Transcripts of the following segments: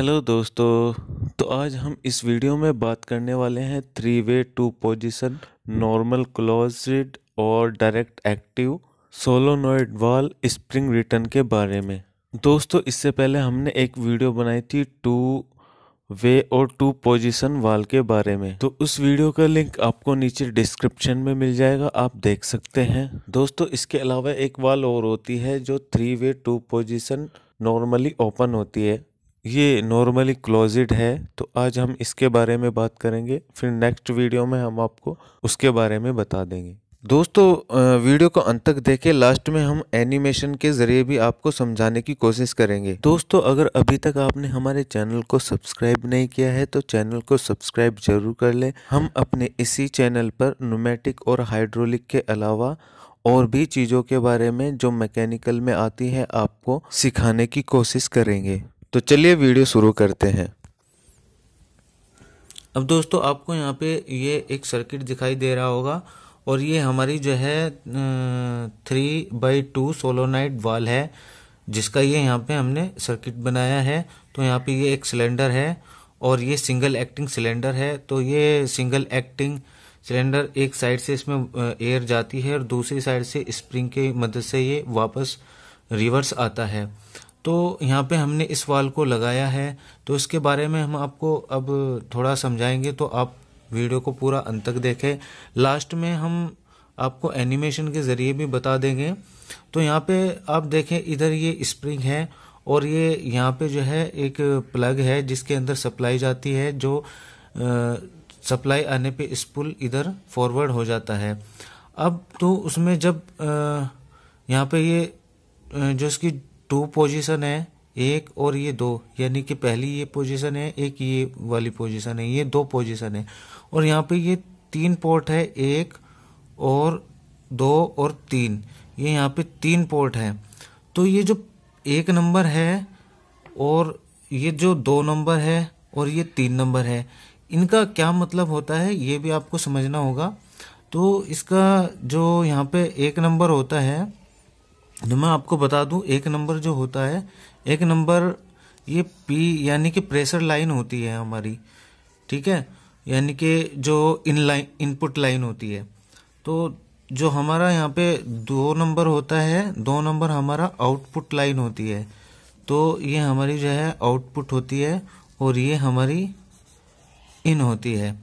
Hello दोस्तों तो आज हम इस वीडियो में बात करने वाले हैं three way two position normal closed और direct active solenoid valve spring return के बारे में। दोस्तों, इससे पहले हमने एक वीडियो बनाई थी टू वे और टू पोजीशन वाल के बारे में। तो उस वीडियो का लिंक आपको नीचे डिस्क्रिप्शन में मिल जाएगा, आप देख सकते हैं। दोस्तों, इसके अलावा एक वाल और होती है जो three way two position normally open होती है। ये नॉर्मली क्लोजिड है तो आज हम इसके बारे में बात करेंगे, फिर नेक्स्ट वीडियो में हम आपको उसके बारे में बता देंगे। दोस्तों वीडियो को अंत तक देखें लास्ट में हम एनिमेशन के ज़रिए भी आपको समझाने की कोशिश करेंगे। दोस्तों, अगर अभी तक आपने हमारे चैनल को सब्सक्राइब नहीं किया है तो चैनल को सब्सक्राइब ज़रूर कर लें। हम अपने इसी चैनल पर न्यूमेटिक और हाइड्रोलिक के अलावा और भी चीज़ों के बारे में, जो मैकेनिकल में आती है, आपको सिखाने की कोशिश करेंगे। तो चलिए वीडियो शुरू करते हैं। अब दोस्तों, आपको यहाँ पे ये एक सर्किट दिखाई दे रहा होगा और ये हमारी जो है थ्री बाई टू सोलोनाइट वाल है, जिसका ये यहाँ पे हमने सर्किट बनाया है। तो यहाँ पे ये एक सिलेंडर है और ये सिंगल एक्टिंग सिलेंडर है। तो ये सिंगल एक्टिंग सिलेंडर एक साइड से इसमें एयर जाती है और दूसरी साइड से स्प्रिंग की मदद से ये वापस रिवर्स आता है। तो यहाँ पे हमने इस वाल को लगाया है तो इसके बारे में हम आपको अब थोड़ा समझाएँगे तो आप वीडियो को पूरा अंत तक देखें। लास्ट में हम आपको एनिमेशन के ज़रिए भी बता देंगे। तो यहाँ पे आप देखें इधर ये स्प्रिंग है और ये यहाँ पे जो है एक प्लग है जिसके अंदर सप्लाई जाती है जो आ, सप्लाई आने पे स्पुल इधर फॉरवर्ड हो जाता है। अब तो उसमें जब यहाँ पे ये जो इसकी टू पोजीशन है, एक और ये दो, यानी कि पहली ये पोजीशन है, एक ये वाली पोजीशन है, ये दो पोजीशन है। और यहाँ पे ये तीन पोर्ट है, एक और दो और तीन। ये यहाँ पे तीन पोर्ट है। तो ये जो एक नंबर है और ये जो दो नंबर है और ये तीन नंबर है, इनका क्या मतलब होता है, ये भी आपको समझना होगा। तो इसका जो यहाँ पे एक नंबर होता है जो मैं आपको बता दूँ, एक नंबर जो होता है, एक नंबर ये पी यानी कि प्रेशर लाइन होती है हमारी, ठीक है? यानी कि जो इन लाइन इनपुट लाइन होती है। तो जो हमारा यहाँ पे दो नंबर होता है, दो नंबर हमारा आउटपुट लाइन होती है। तो ये हमारी जो है आउटपुट होती है और ये हमारी इन होती है।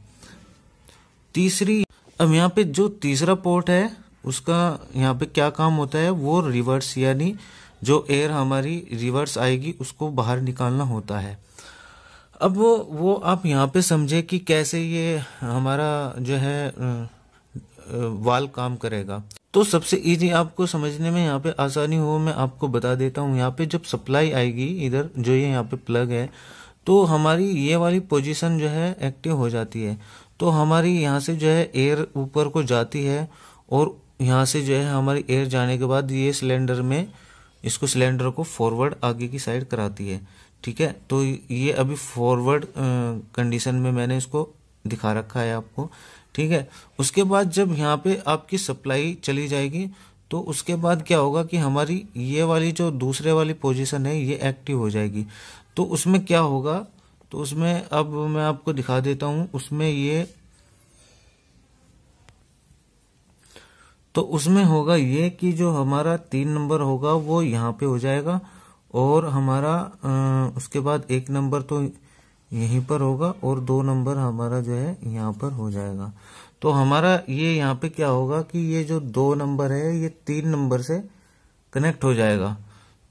तीसरी, अब यहाँ पे जो तीसरा पोर्ट है उसका यहाँ पे क्या काम होता है? वो रिवर्स यानी जो एयर हमारी रिवर्स आएगी, उसको बाहर निकालना होता है। अब वो वो आप यहाँ पे समझे कि कैसे ये हमारा जो है वाल काम करेगा। तो सबसे इजी आपको समझने में यहाँ पे आसानी हो, मैं आपको बता देता हूँ। यहाँ पे जब सप्लाई आएगी इधर, जो ये यहाँ पे प्लग है तो हमारी ये वाली पोजीशन जो है एक्टिव हो जाती है। तो हमारी यहाँ से जो है एयर ऊपर को जाती है और यहाँ से जो है हमारी एयर जाने के बाद ये सिलेंडर में इसको सिलेंडर को फॉरवर्ड आगे की साइड कराती है। ठीक है? तो ये अभी फॉरवर्ड कंडीशन में मैंने इसको दिखा रखा है आपको। ठीक है? उसके बाद जब यहाँ पे आपकी सप्लाई चली जाएगी तो उसके बाद क्या होगा कि हमारी ये वाली जो दूसरे वाली पोजीशन है, ये एक्टिव हो जाएगी। तो उसमें क्या होगा? तो उसमें अब मैं आपको दिखा देता हूँ। उसमें ये तो उसमें होगा ये कि जो हमारा तीन नंबर होगा वो यहाँ पे हो जाएगा और हमारा उसके बाद एक नंबर तो यहीं पर होगा और दो नंबर हमारा जो है यहाँ पर हो जाएगा। तो हमारा ये यहाँ पे क्या होगा कि ये जो दो नंबर है, ये तीन नंबर से कनेक्ट हो जाएगा।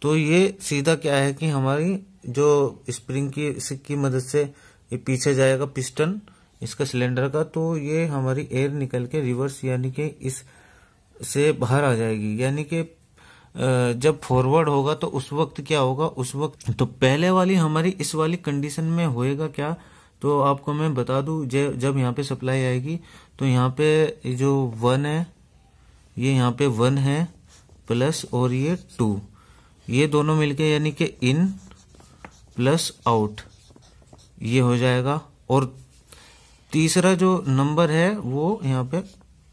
तो ये सीधा क्या है कि हमारी जो स्प्रिंग की की मदद से ये पीछे जाएगा पिस्टन, इसका सिलेंडर का तो ये हमारी एयर निकल के रिवर्स यानी कि इस से बाहर आ जाएगी। यानी कि जब फॉरवर्ड होगा तो उस वक्त क्या होगा? उस वक्त तो पहले वाली हमारी इस वाली कंडीशन में होएगा क्या? तो आपको मैं बता दू जब यहाँ पे सप्लाई आएगी तो यहाँ पे जो वन है, ये यहाँ पे वन है प्लस और ये टू ये दोनों मिलके यानी कि इन प्लस आउट ये हो जाएगा। और तीसरा जो नंबर है, वो यहाँ पे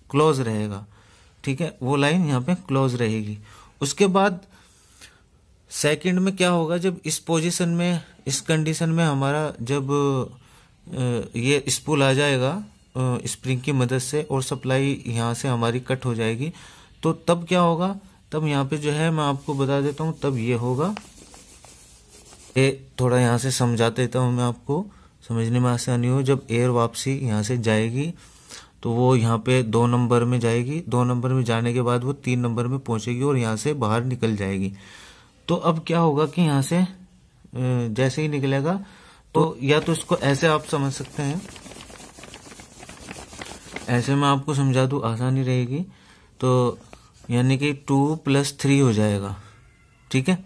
क्लोज रहेगा। ठीक है, वो लाइन यहाँ पे क्लोज रहेगी। उसके बाद सेकंड में क्या होगा, जब इस पोजीशन में, इस कंडीशन में हमारा जब ये स्पूल आ जाएगा स्प्रिंग की मदद से और सप्लाई यहाँ से हमारी कट हो जाएगी तो तब क्या होगा? तब यहाँ पे जो है, मैं आपको बता देता हूँ, तब ये होगा। ये थोड़ा यहाँ से समझा देता हूँ मैं आपको, समझने में आसानी हो, जब एयर वापसी यहाँ से जाएगी तो वो यहाँ पे दो नंबर में जाएगी। दो नंबर में जाने के बाद वो तीन नंबर में पहुंचेगी और यहाँ से बाहर निकल जाएगी। तो अब क्या होगा कि यहाँ से जैसे ही निकलेगा तो या तो इसको ऐसे आप समझ सकते हैं। ऐसे मैं आपको समझा दू, आसानी रहेगी। तो यानी कि टू प्लस थ्री हो जाएगा। ठीक है?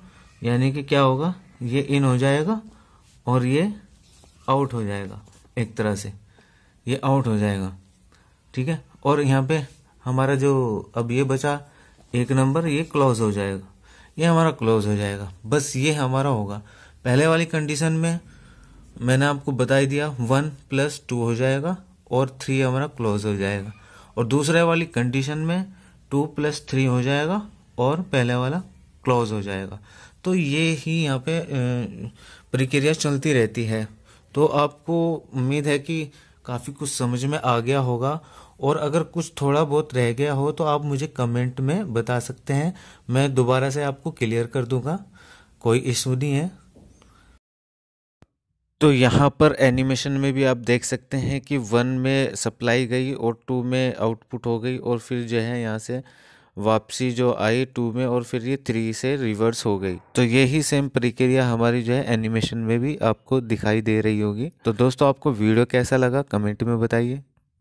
यानी कि क्या होगा? ये इन हो जाएगा और ये आउट हो जाएगा एक तरह से। ये आउट हो जाएगा। ठीक है? और यहाँ पे हमारा जो अब ये बचा, एक नंबर ये क्लोज हो जाएगा। ये हमारा क्लोज हो जाएगा। बस ये हमारा होगा। पहले वाली कंडीशन में मैंने आपको बता दिया वन प्लस टू हो जाएगा और थ्री हमारा क्लोज हो जाएगा। और दूसरे वाली कंडीशन में टू प्लस थ्री हो जाएगा और पहले वाला क्लोज हो जाएगा। तो ये ही यहाँ पे प्रक्रिया चलती रहती है। तो आपको उम्मीद है कि काफ़ी कुछ समझ में आ गया होगा। और अगर कुछ थोड़ा बहुत रह गया हो तो आप मुझे कमेंट में बता सकते हैं। मैं दोबारा से आपको क्लियर कर दूँगा। कोई इशू नहीं है। तो यहाँ पर एनिमेशन में भी आप देख सकते हैं कि वन में सप्लाई गई और टू में आउटपुट हो गई और फिर जो है यहाँ से वापसी जो आई टू में और फिर ये थ्री से रिवर्स हो गई। तो यही सेम प्रक्रिया हमारी जो है एनिमेशन में भी आपको दिखाई दे रही होगी। तो दोस्तों, आपको वीडियो कैसा लगा? कमेंट में बताइए।